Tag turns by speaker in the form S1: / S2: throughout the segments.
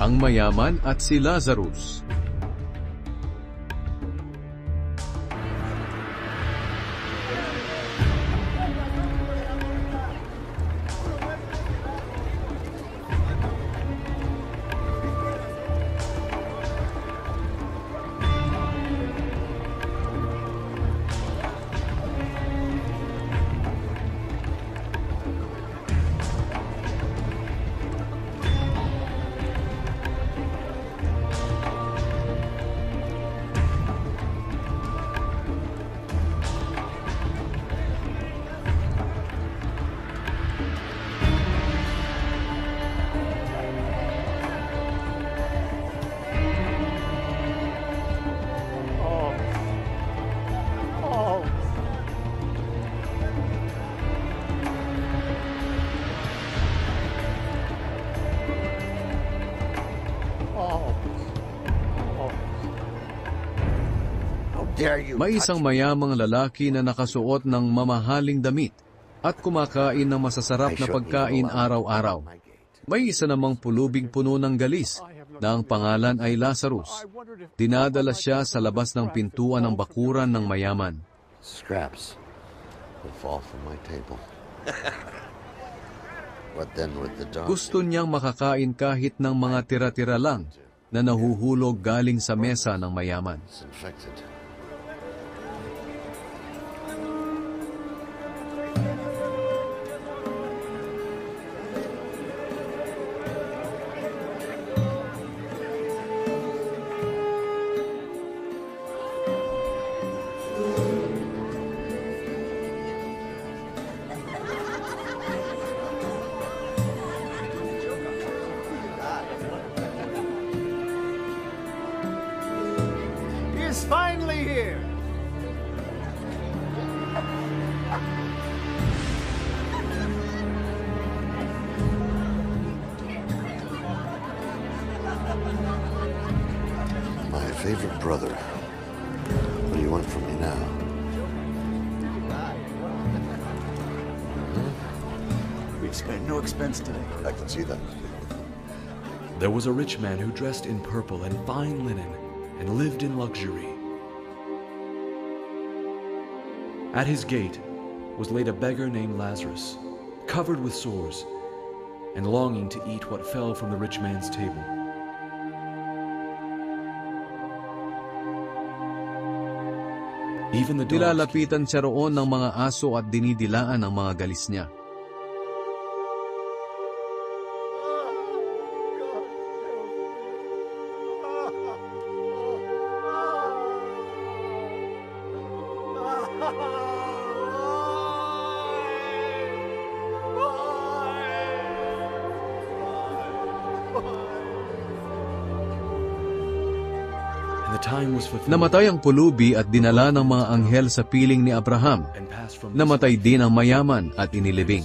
S1: ang mayaman at si Lazarus. May isang mayamang lalaki na nakasuot ng mamahaling damit at kumakain ng masasarap na pagkain araw-araw. May isa namang pulubing puno ng galis na ang pangalan ay Lazarus. Dinadala siya sa labas ng pintuan ng bakuran ng mayaman.
S2: Scraps will fall from my table. What then with the dog?
S1: Gusto niyang makakain kahit ng mga tira-tira lang na nahuhulog galing sa mesa ng mayaman.
S3: Finally here.
S2: My favorite brother. What do you want from me now? Hmm?
S3: We've spent no expense today.
S2: I can see that.
S4: There was a rich man who dressed in purple and fine linen and lived in luxury. At his gate was laid a beggar named Lazarus, covered with sores and longing to eat what fell from the rich man's table. Even the dogs
S1: Nilalapitan siya roon ng mga aso at dinidilaan ang mga galis niya. Namatay ang pulubi at dinala ng mga anghel sa piling ni Abraham. Namatay din ang mayaman at inilibing.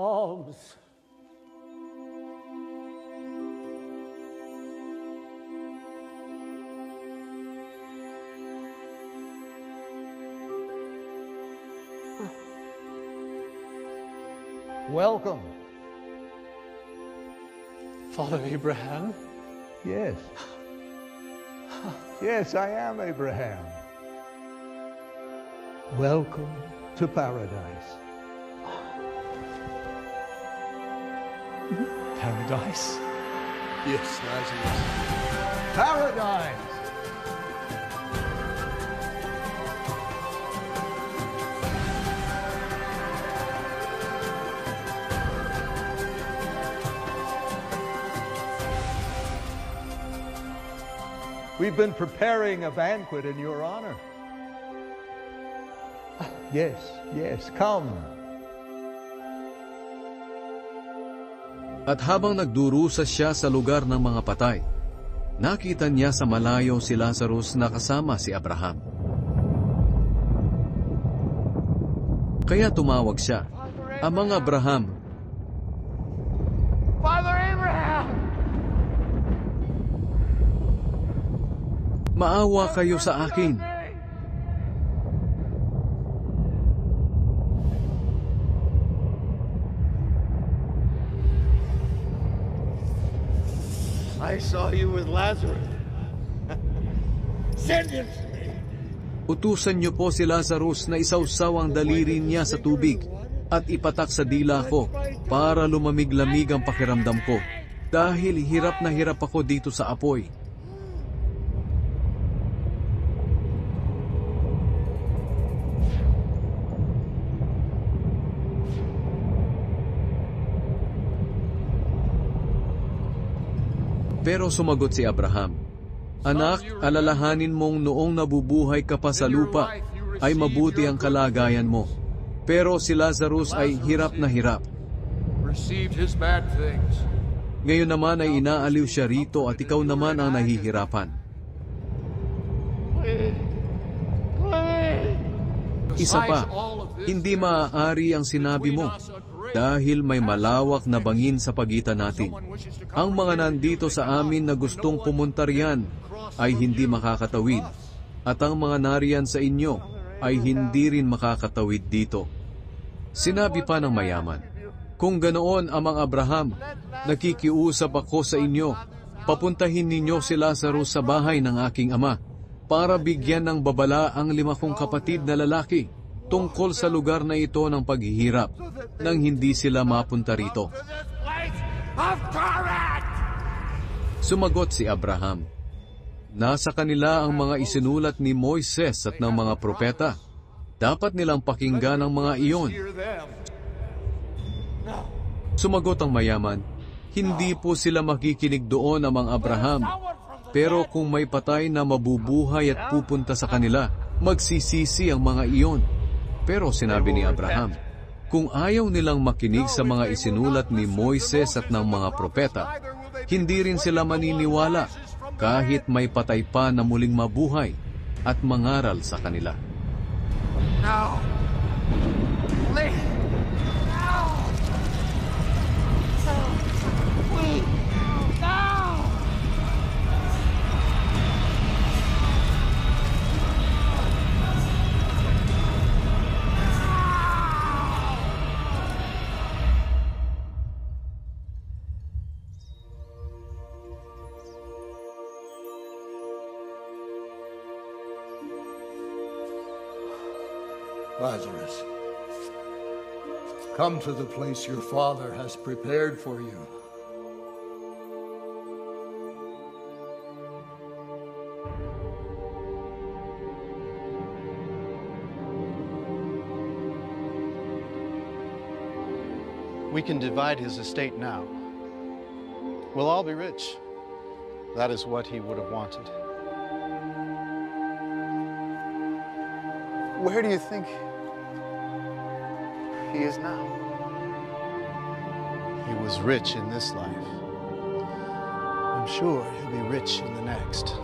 S3: Alms.
S5: Welcome.
S3: Father Abraham?
S5: Yes. Yes, I am Abraham. Welcome to paradise.
S3: Paradise?
S5: Yes, Lazarus. Paradise! We've been preparing a banquet in your honor. Ah. Yes, yes, come.
S1: At habang nagdurusa siya sa lugar ng mga patay, nakita niya sa malayo si Lazarus na kasama si Abraham. Kaya tumawag siya, Amang Abraham,
S3: Father Abraham!
S1: maawa kayo sa akin.
S3: Saw you with Lazarus. Send him to me.
S1: Utusan niyo po si Lazarus na isawsaw ang daliri niya sa tubig at ipatak sa dila ko para lumamig-lamig ang pakiramdam ko dahil hirap na hirap ako dito sa apoy. Pero sumagot si Abraham, Anak, alalahanin mong noong nabubuhay ka pa sa lupa, ay mabuti ang kalagayan mo. Pero si Lazarus ay hirap na hirap. Ngayon naman ay inaaliw siya rito at ikaw naman ang nahihirapan. Isa pa, hindi maaari ang sinabi mo dahil may malawak na bangin sa pagitan natin. Ang mga nandito sa amin na gustong pumunta riyan ay hindi makakatawid at ang mga nariyan sa inyo ay hindi rin makakatawid dito. Sinabi pa ng mayaman, Kung ganoon amang Abraham, nakikiusap ako sa inyo, papuntahin ninyo si Lazarus sa bahay ng aking ama para bigyan ng babala ang lima kong kapatid na lalaki tungkol sa lugar na ito ng paghihirap nang hindi sila mapunta rito. Sumagot si Abraham, Nasa kanila ang mga isinulat ni Moises at ng mga propeta. Dapat nilang pakinggan ang mga iyon. Sumagot ang mayaman, Hindi po sila makikinig doon amang Abraham. Pero kung may patay na mabubuhay at pupunta sa kanila, magsisisi ang mga iyon. Pero sinabi ni Abraham, kung ayaw nilang makinig sa mga isinulat ni Moises at ng mga propeta, hindi rin sila maniniwala kahit may patay pa na muling mabuhay at mangaral sa kanila.
S6: No.
S5: Lazarus, come to the place your father has prepared for you.
S7: We can divide his estate now. We'll all be rich. That is what he would have wanted. Where do you think he is now? He was rich in this life. I'm sure he'll be rich in the next.